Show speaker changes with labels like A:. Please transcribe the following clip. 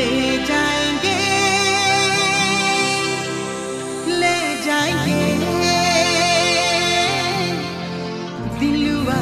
A: ले जाएँगे। ले जाएँगे। दिलवा